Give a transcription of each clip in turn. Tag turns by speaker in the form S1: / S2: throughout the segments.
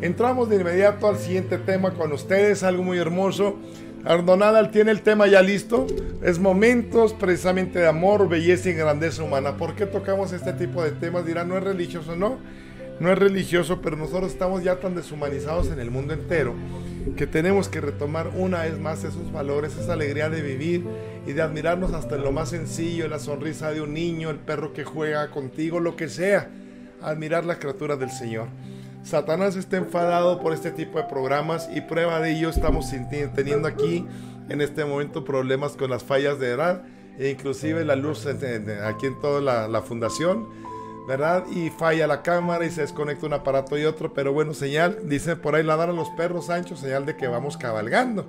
S1: Entramos de inmediato al siguiente tema con ustedes, algo muy hermoso. Ardonada tiene el tema ya listo. Es momentos precisamente de amor, belleza y grandeza humana. ¿Por qué tocamos este tipo de temas? Dirán, no es religioso, no. No es religioso, pero nosotros estamos ya tan deshumanizados en el mundo entero que tenemos que retomar una vez más esos valores, esa alegría de vivir y de admirarnos hasta en lo más sencillo, la sonrisa de un niño, el perro que juega contigo, lo que sea. Admirar la criatura del Señor. Satanás está enfadado por este tipo de programas y prueba de ello estamos teniendo aquí en este momento problemas con las fallas de edad e inclusive la luz aquí en toda la, la fundación, ¿verdad? Y falla la cámara y se desconecta un aparato y otro, pero bueno, señal, dice por ahí ladrar a los perros, Sancho, señal de que vamos cabalgando.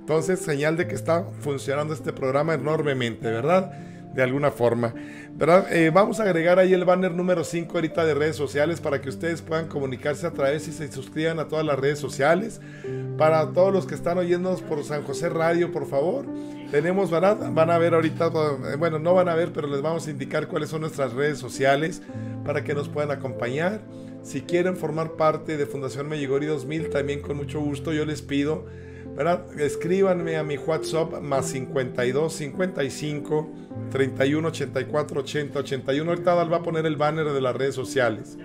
S1: Entonces, señal de que está funcionando este programa enormemente, ¿verdad? De alguna forma. ¿verdad? Eh, vamos a agregar ahí el banner número 5 ahorita de redes sociales para que ustedes puedan comunicarse a través y se suscriban a todas las redes sociales. Para todos los que están oyéndonos por San José Radio, por favor. Tenemos, ¿verdad? Van a ver ahorita, eh, bueno, no van a ver, pero les vamos a indicar cuáles son nuestras redes sociales para que nos puedan acompañar. Si quieren formar parte de Fundación Melligori 2000, también con mucho gusto yo les pido, ¿verdad? Escríbanme a mi WhatsApp más 52 55 31 84 80 81. Ahorita va a poner el banner de las redes sociales.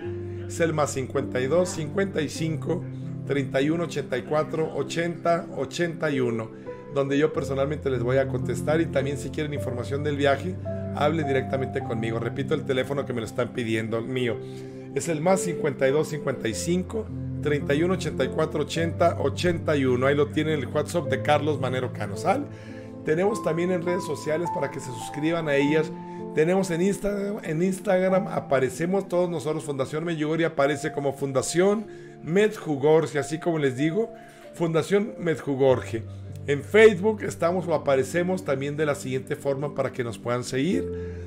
S1: Es el más 52 55 31 84 80 81. Donde yo personalmente les voy a contestar. Y también si quieren información del viaje, hable directamente conmigo. Repito el teléfono que me lo están pidiendo, mío. Es el más 52 55 31 84 80 81. Ahí lo tiene el WhatsApp de Carlos Manero Canosal. Tenemos también en redes sociales para que se suscriban a ellas. Tenemos en Instagram, en Instagram aparecemos todos nosotros, Fundación Medjugorje aparece como Fundación Medjugorje, así como les digo, Fundación Medjugorje. En Facebook estamos o aparecemos también de la siguiente forma para que nos puedan seguir.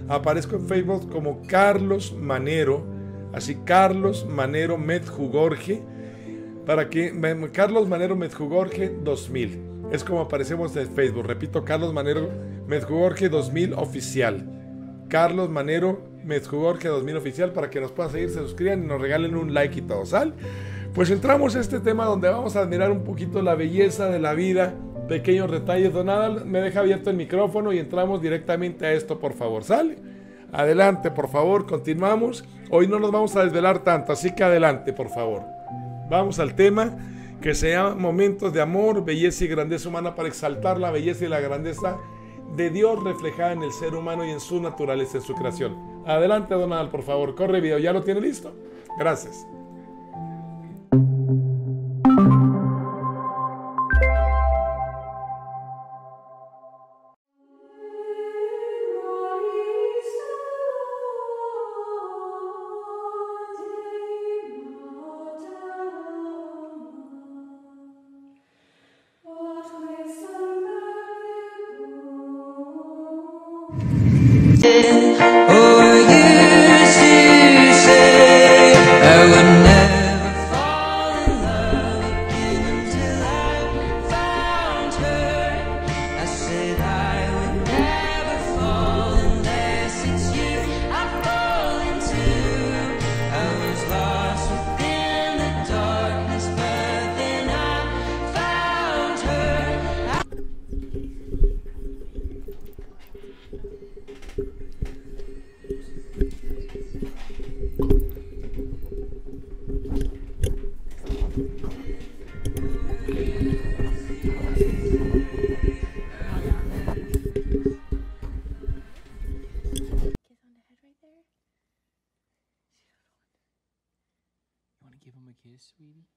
S1: Aparezco en Facebook como Carlos Manero, así Carlos Manero Medjugorje, para que Carlos Manero Medjugorje 2000. Es como aparecemos en Facebook. Repito, Carlos Manero Medjugorje 2000 oficial. Carlos Manero Medjugorje 2000 oficial para que nos puedan seguir, se suscriban y nos regalen un like y todo, ¿sal? Pues entramos a este tema donde vamos a admirar un poquito la belleza de la vida, pequeños detalles. Don Adal me deja abierto el micrófono y entramos directamente a esto, por favor, ¿sale? Adelante, por favor, continuamos. Hoy no nos vamos a desvelar tanto, así que adelante, por favor. Vamos al tema que sean momentos de amor, belleza y grandeza humana para exaltar la belleza y la grandeza de Dios reflejada en el ser humano y en su naturaleza, en su creación. Adelante, Donald, por favor, corre video. ¿Ya lo tiene listo? Gracias.
S2: give him a kiss, sweetie?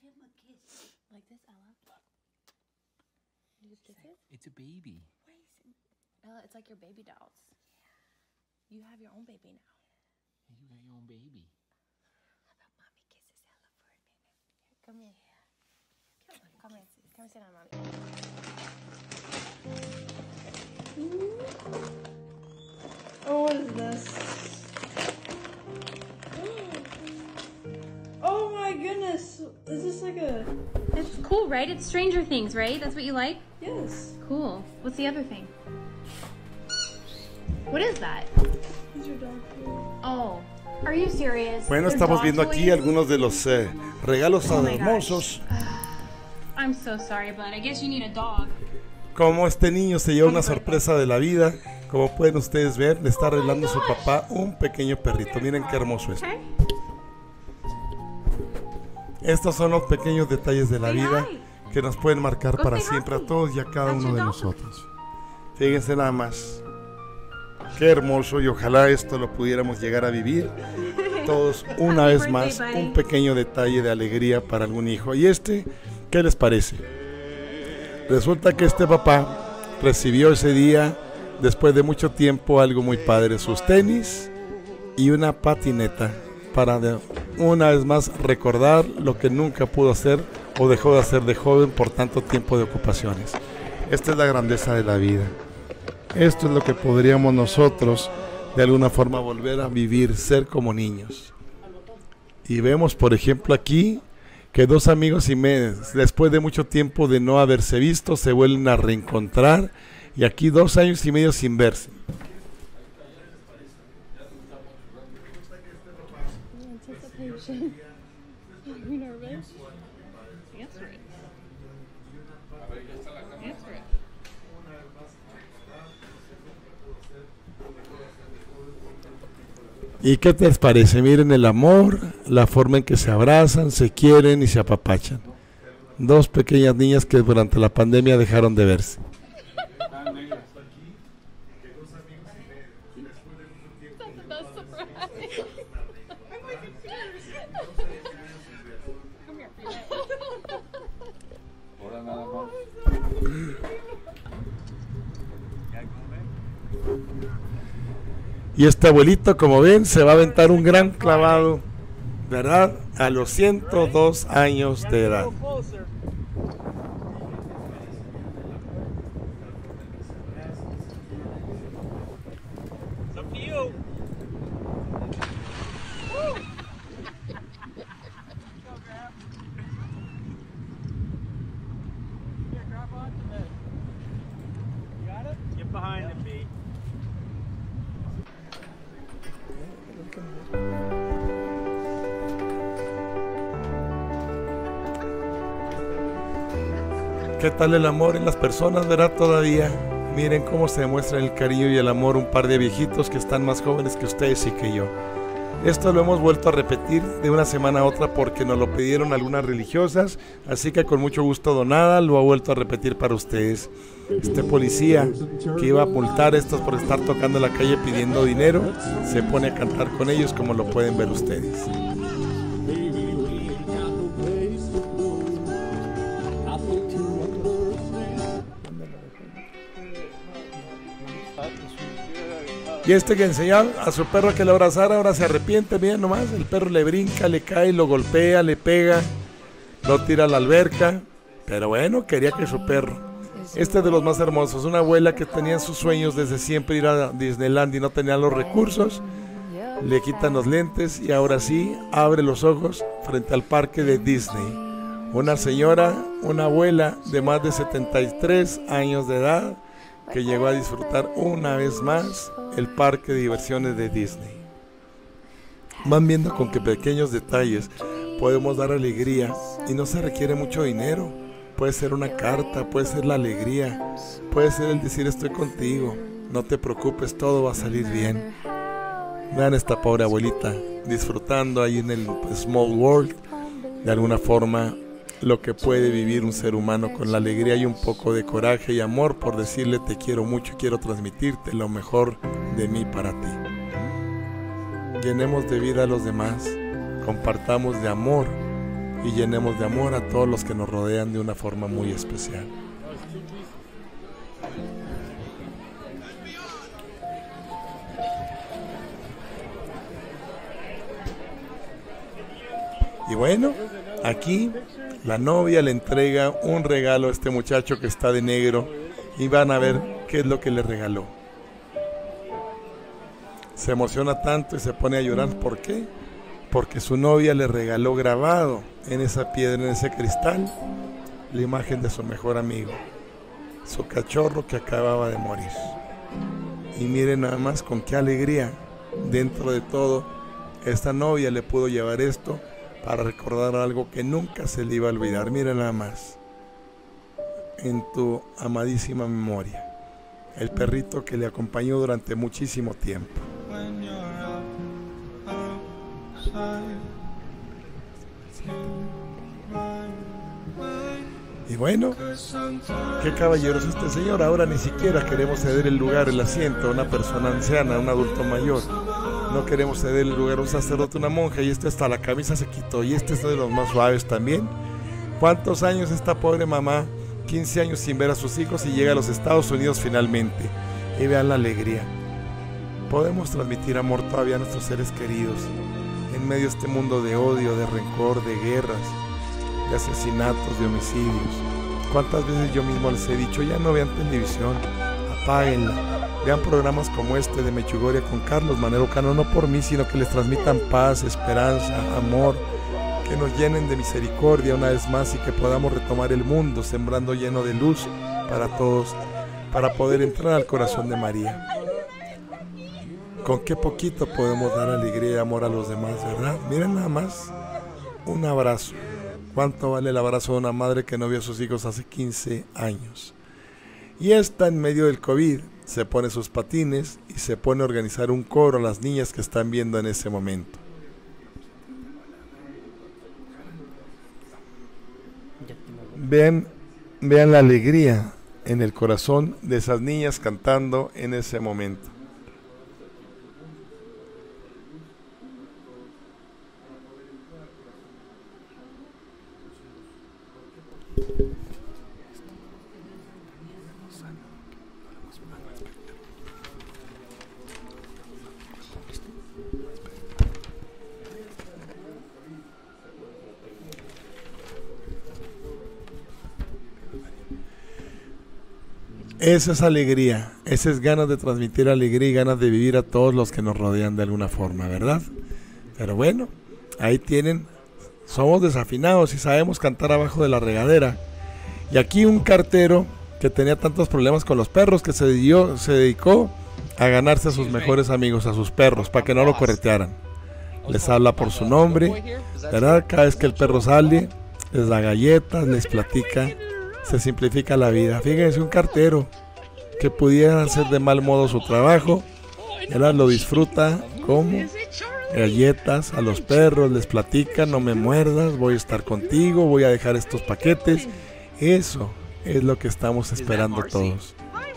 S2: Give him a kiss. Like this, Ella. You kiss like, it? It's a baby. Why is it?
S3: Ella, it's like your baby dolls. Yeah. You have your own baby now.
S2: Hey, you got your own baby.
S3: How about mommy kisses Ella for a minute? Here, come here. Yeah. Come on, come here. Come and sit on mommy.
S4: What this? Is this like a.
S3: It's cool, right? It's Stranger Things, right? That's what you like?
S4: Yes.
S3: Cool. What's the other thing? What is that?
S4: These are dog food.
S3: Oh. Are you serious?
S1: Bueno, estamos viendo aquí algunos de los eh, regalos
S3: Oh
S1: hermosos.
S3: I'm so sorry, but I guess you need a dog.
S1: Como este niño se lleva una sorpresa de la vida. Como pueden ustedes ver, le está arreglando a su papá un pequeño perrito. Miren qué hermoso es.
S3: Okay.
S1: Estos son los pequeños detalles de la vida que nos pueden marcar para siempre a todos y a cada uno de nosotros. Fíjense nada más. Qué hermoso y ojalá esto lo pudiéramos llegar a vivir todos una vez más. Un pequeño detalle de alegría para algún hijo. ¿Y este qué les parece? Resulta que este papá recibió ese día, después de mucho tiempo, algo muy padre, sus tenis y una patineta para una vez más recordar lo que nunca pudo hacer o dejó de hacer de joven por tanto tiempo de ocupaciones. Esta es la grandeza de la vida. Esto es lo que podríamos nosotros de alguna forma volver a vivir, ser como niños. Y vemos, por ejemplo, aquí que dos amigos y me, después de mucho tiempo de no haberse visto, se vuelven a reencontrar y aquí dos años y medio sin verse.
S3: Anticipation. Are you nervous?
S2: Answer it. Answer it.
S1: ¿Y qué te les parece? Miren el amor, la forma en que se abrazan, se quieren y se apapachan. Dos pequeñas niñas que durante la pandemia dejaron de verse. Y este abuelito, como ven, se va a aventar un gran clavado, ¿verdad? A los 102 años de edad. ¿Qué tal el amor en las personas, verdad? Todavía. Miren cómo se demuestra el cariño y el amor un par de viejitos que están más jóvenes que ustedes y que yo. Esto lo hemos vuelto a repetir de una semana a otra porque nos lo pidieron algunas religiosas, así que con mucho gusto Donada lo ha vuelto a repetir para ustedes. Este policía que iba a multar a estos por estar tocando en la calle pidiendo dinero, se pone a cantar con ellos como lo pueden ver ustedes. Y este que enseñaba a su perro que le abrazara, ahora se arrepiente, miren nomás, el perro le brinca, le cae, lo golpea, le pega, lo tira a la alberca, pero bueno, quería que su perro. Este es de los más hermosos, una abuela que tenía en sus sueños desde siempre ir a Disneyland y no tenía los recursos, le quitan los lentes y ahora sí abre los ojos frente al parque de Disney. Una señora, una abuela de más de 73 años de edad que llegó a disfrutar una vez más el parque de diversiones de Disney. Van viendo con qué pequeños detalles podemos dar alegría y no se requiere mucho dinero. Puede ser una carta, puede ser la alegría, puede ser el decir estoy contigo, no te preocupes, todo va a salir bien. Vean esta pobre abuelita disfrutando ahí en el Small World, de alguna forma lo que puede vivir un ser humano con la alegría y un poco de coraje y amor por decirle te quiero mucho, quiero transmitirte lo mejor de mí para ti. Llenemos de vida a los demás, compartamos de amor y llenemos de amor a todos los que nos rodean de una forma muy especial. Y bueno, aquí la novia le entrega un regalo a este muchacho que está de negro y van a ver qué es lo que le regaló. Se emociona tanto y se pone a llorar. ¿Por qué? Porque su novia le regaló grabado en esa piedra, en ese cristal, la imagen de su mejor amigo, su cachorro que acababa de morir. Y miren nada más con qué alegría, dentro de todo, esta novia le pudo llevar esto para recordar algo que nunca se le iba a olvidar. Mira nada más, en tu amadísima memoria, el perrito que le acompañó durante muchísimo tiempo. Y bueno, qué caballeros este señor. Ahora ni siquiera queremos ceder el lugar, el asiento a una persona anciana, a un adulto mayor. No queremos ceder el lugar a un sacerdote, una monja. Y este hasta la camisa se quitó. Y este es de los más suaves también. ¿Cuántos años esta pobre mamá? 15 años sin ver a sus hijos y llega a los Estados Unidos finalmente. Y vean la alegría. Podemos transmitir amor todavía a nuestros seres queridos. En medio de este mundo de odio, de rencor, de guerras, de asesinatos, de homicidios. ¿Cuántas veces yo mismo les he dicho, ya no vean televisión, apáguenla, vean programas como este de Mechugoria con Carlos Manero Cano, no por mí, sino que les transmitan paz, esperanza, amor, que nos llenen de misericordia una vez más y que podamos retomar el mundo sembrando lleno de luz para todos, para poder entrar al corazón de María. Con qué poquito podemos dar alegría y amor a los demás, ¿verdad? Miren nada más, un abrazo. ¿Cuánto vale el abrazo de una madre que no vio a sus hijos hace 15 años? Y esta en medio del COVID se pone sus patines y se pone a organizar un coro a las niñas que están viendo en ese momento. Vean, vean la alegría en el corazón de esas niñas cantando en ese momento. Esa es alegría, esa es ganas de transmitir alegría y ganas de vivir a todos los que nos rodean de alguna forma, ¿verdad? Pero bueno, ahí tienen, somos desafinados y sabemos cantar abajo de la regadera. Y aquí un cartero que tenía tantos problemas con los perros que se, dio, se dedicó a ganarse a sus mejores amigos, a sus perros, para que no lo corretearan. Les habla por su nombre, ¿verdad? Cada vez que el perro sale, les da galletas, les platica se simplifica la vida. Fíjense, un cartero que pudiera hacer de mal modo su trabajo, él lo disfruta como galletas a los perros, les platica, no me muerdas, voy a estar contigo, voy a dejar estos paquetes. Eso es lo que estamos esperando todos.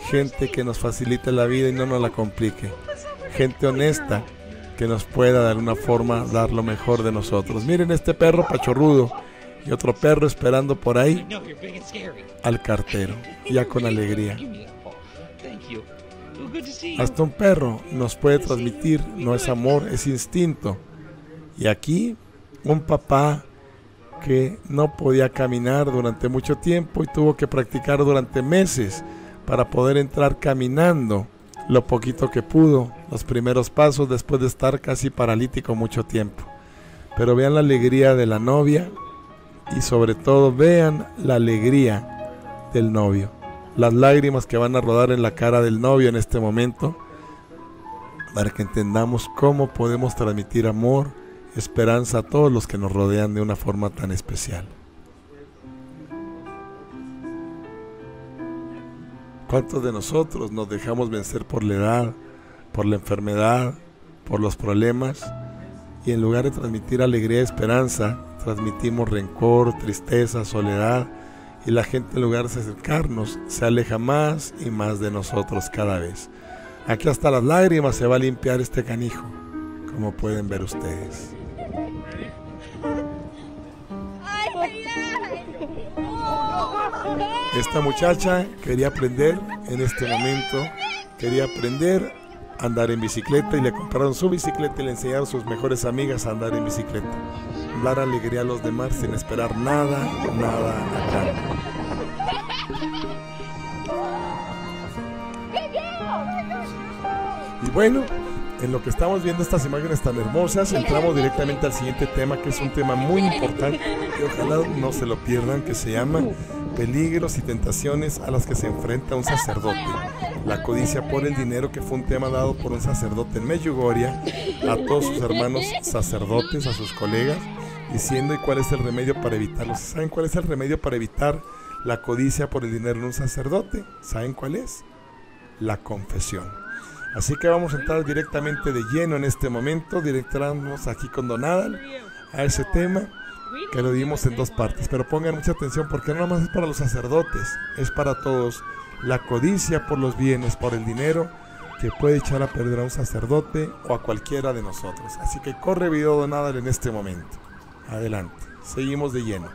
S1: Gente que nos facilite la vida y no nos la complique. Gente honesta que nos pueda de alguna forma dar lo mejor de nosotros. Miren este perro pachorrudo y otro perro esperando por ahí al cartero, ya con alegría. Hasta un perro nos puede transmitir, no es amor, es instinto. Y aquí un papá que no podía caminar durante mucho tiempo y tuvo que practicar durante meses para poder entrar caminando lo poquito que pudo, los primeros pasos después de estar casi paralítico mucho tiempo. Pero vean la alegría de la novia y sobre todo vean la alegría del novio, las lágrimas que van a rodar en la cara del novio en este momento, para que entendamos cómo podemos transmitir amor, esperanza a todos los que nos rodean de una forma tan especial. ¿Cuántos de nosotros nos dejamos vencer por la edad, por la enfermedad, por los problemas? Y en lugar de transmitir alegría y esperanza, transmitimos rencor, tristeza, soledad y la gente en lugar de acercarnos se aleja más y más de nosotros cada vez. Aquí hasta las lágrimas se va a limpiar este canijo, como pueden ver ustedes. Esta muchacha quería aprender en este momento, quería aprender andar en bicicleta y le compraron su bicicleta y le enseñaron sus mejores amigas a andar en bicicleta dar alegría a los demás sin esperar nada, nada a. Y bueno, en lo que estamos viendo estas imágenes tan hermosas, entramos directamente al siguiente tema, que es un tema muy importante, que ojalá no se lo pierdan, que se llama peligros y tentaciones a las que se enfrenta un sacerdote. La codicia por el dinero, que fue un tema dado por un sacerdote en Medjugorje a todos sus hermanos sacerdotes, a sus colegas, diciendo y cuál es el remedio para evitarlo. ¿Saben cuál es el remedio para evitar la codicia por el dinero en un sacerdote? ¿Saben cuál es? La confesión. Así que vamos a entrar directamente de lleno en este momento, directamos aquí con Don Adal a ese tema que lo dimos en dos partes. Pero pongan mucha atención porque no nomás es para los sacerdotes, es para todos. La codicia por los bienes, por el dinero, que puede echar a perder a un sacerdote o a cualquiera de nosotros. Así que corre video Don Adal en este momento. Adelante, seguimos de lleno.